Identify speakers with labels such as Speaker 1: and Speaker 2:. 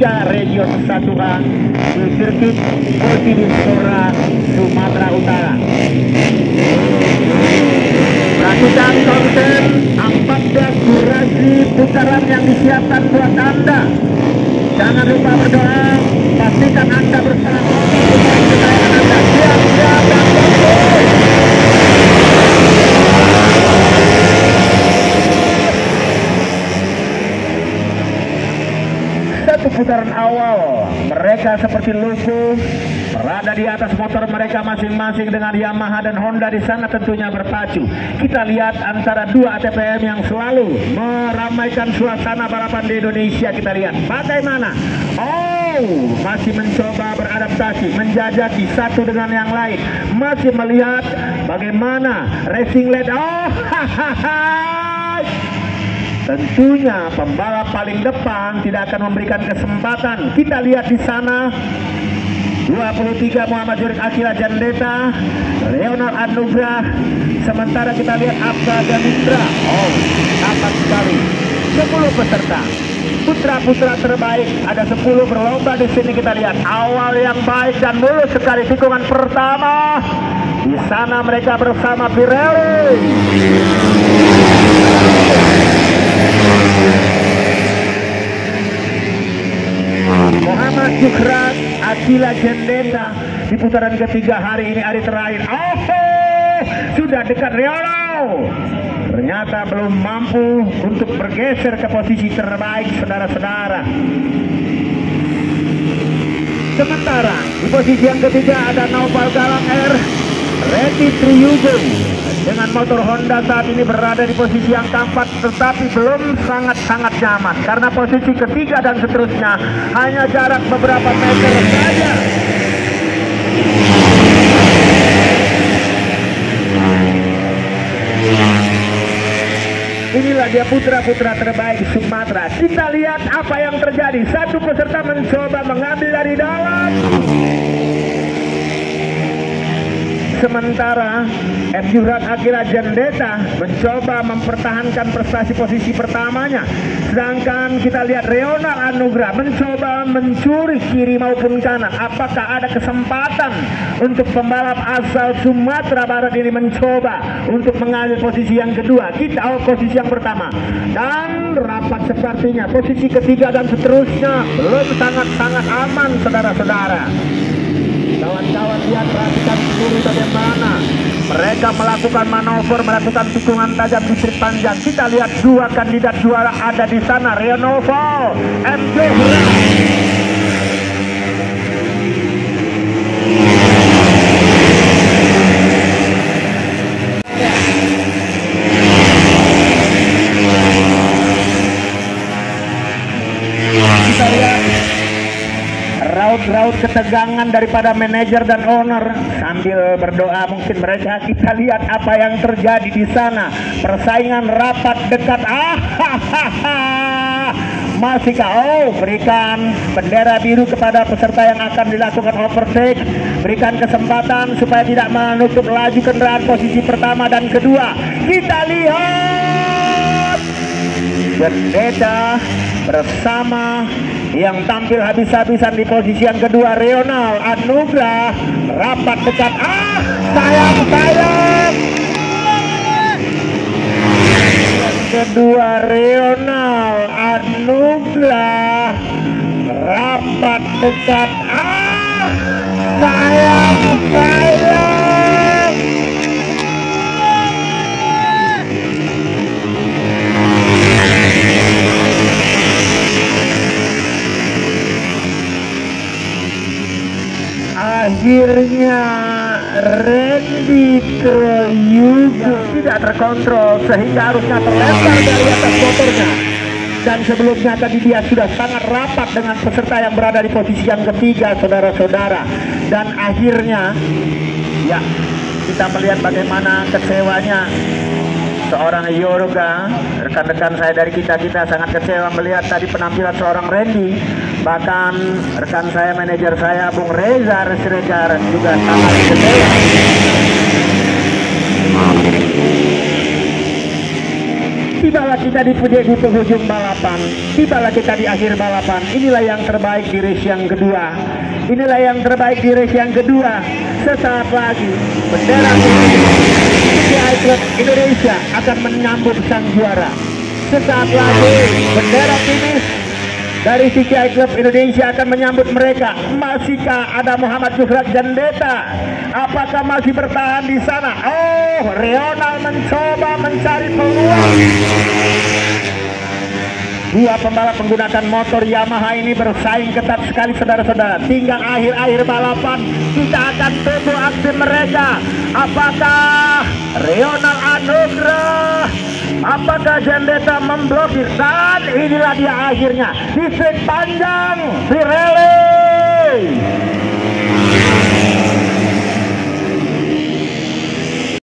Speaker 1: ketiga region 1A di sirkuit Multidistora Sumatera Utara. Perhatikan konten 14 durasi putaran yang disiapkan buat Anda. Jangan lupa berdoa, pastikan Anda bersama putaran awal, mereka seperti lumpuh berada di atas motor mereka masing-masing dengan Yamaha dan Honda di sana tentunya berpacu. Kita lihat antara dua ATPM yang selalu meramaikan suasana balapan di Indonesia. Kita lihat bagaimana. Oh, masih mencoba beradaptasi, menjajaki satu dengan yang lain. Masih melihat bagaimana racing lead. Oh, hahaha. Tentunya pembalap paling depan tidak akan memberikan kesempatan. Kita lihat di sana 23 Muhammad Jurik Akila Jandeta, Leonard Anugrah. Sementara kita lihat Abda Gamindra. Oh, dapat sekali. 10 peserta. Putra-putra terbaik ada 10 berlomba di sini kita lihat awal yang baik dan mulus sekali tikungan pertama. Di sana mereka bersama Pirelli. Akila Jendeta di putaran ketiga hari ini hari terakhir. Oh, sudah dekat Riolo. Ternyata belum mampu untuk bergeser ke posisi terbaik saudara-saudara. Sementara di posisi yang ketiga ada Naufal Galang R, Reti Triyugo dengan motor Honda saat ini berada di posisi yang keempat tetapi belum sangat-sangat nyaman karena posisi ketiga dan seterusnya hanya jarak beberapa meter saja. Inilah dia putra-putra terbaik Sumatera. Kita lihat apa yang terjadi. Satu peserta mencoba mengambil dari dalam. Sementara. Jurat Akira Jendeta mencoba mempertahankan prestasi posisi pertamanya. Sedangkan kita lihat Reonal Anugrah mencoba mencuri kiri maupun kanan. Apakah ada kesempatan untuk pembalap asal Sumatera Barat ini mencoba untuk mengambil posisi yang kedua? Kita oh, posisi yang pertama. Dan rapat sepertinya posisi ketiga dan seterusnya belum sangat-sangat aman saudara-saudara. Kawan-kawan lihat perhatikan seluruh bagaimana mereka melakukan manuver, melakukan tikungan tajam di strip panjang. Kita lihat dua kandidat juara ada di sana, Renovo, M. Johra. Kita lihat raut-raut ketegangan daripada manajer dan owner. Sambil berdoa mungkin mereka kita lihat apa yang terjadi di sana. Persaingan rapat dekat. Ah masihkah? Oh berikan bendera biru kepada peserta yang akan dilakukan overtake. Berikan kesempatan supaya tidak menutup laju kendaraan posisi pertama dan kedua. Kita lihat. Bendeta bersama yang tampil habis-habisan di posisi yang kedua Reonal Anugrah. Rapat dekat. Ah sayang sayang. Yang kedua Reonal Anugrah. Rapat dekat. Ah sayang sayang akhirnya Randy Treyugo tidak terkontrol sehingga harusnya terlempar dari atas motornya. Dan sebelumnya tadi dia sudah sangat rapat dengan peserta yang berada di posisi yang ketiga saudara-saudara. Dan akhirnya ya kita melihat bagaimana kecewanya seorang Yoruga rekan-rekan saya dari kita-kita sangat kecewa melihat tadi penampilan seorang Randy. Bahkan rekan saya manajer saya Bung Reza Siregar juga sangat kecewa Tibalah kita di, penghujung balapan. Tibalah kita di akhir balapan. Inilah yang terbaik di race yang kedua. Inilah yang terbaik di race yang kedua. Sesaat lagi Bendera Club Indonesia akan menyambut sang juara. Sesaat lagi Bendera finish dari CKI Club Indonesia akan menyambut mereka. Masihkah ada Muhammad Jufrat Jandeta? Apakah masih bertahan di sana? Oh, Rional mencoba mencari peluang. Dua pembalap menggunakan motor Yamaha ini bersaing ketat sekali saudara-saudara. Tinggal akhir-akhir balapan kita akan tunggu aksi mereka. Apakah Rional Anugrah Apakah Jendeta memblokir dan inilah dia akhirnya di panjang Pirelli